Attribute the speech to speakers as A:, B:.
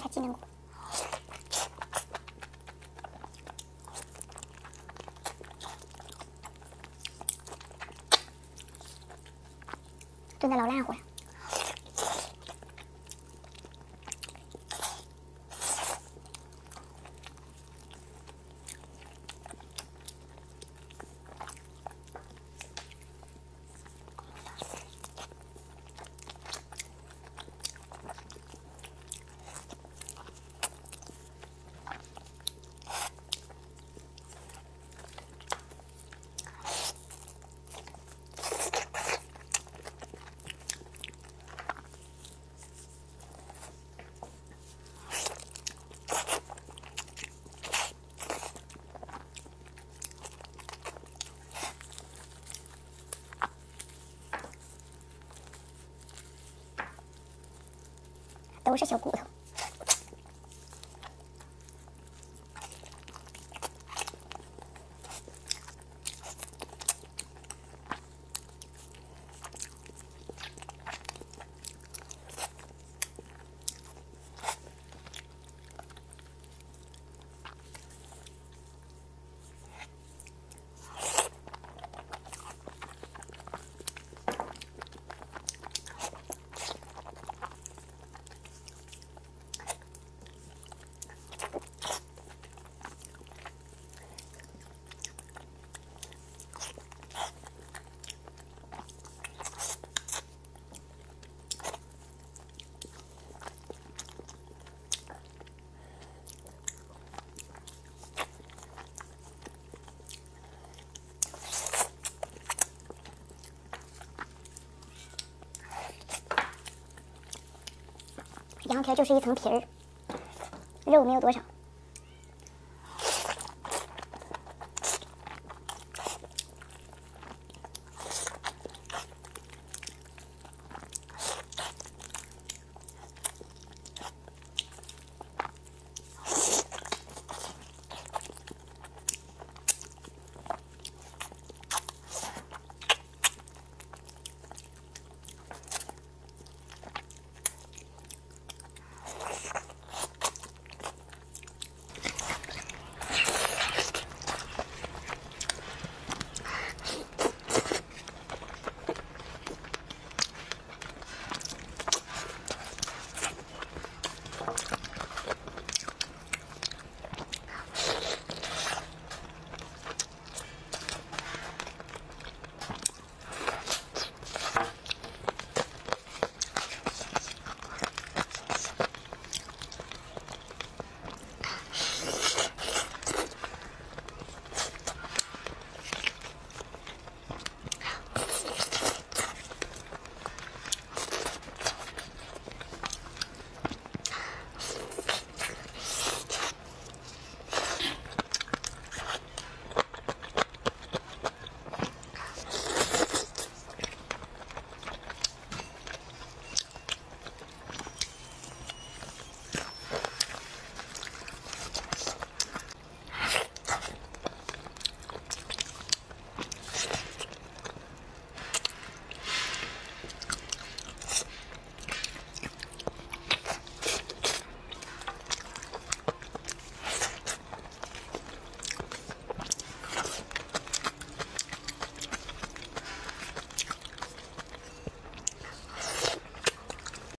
A: 技能股。炖的老烂乎了。都是小骨头。羊皮就是一层皮儿，肉没有多少。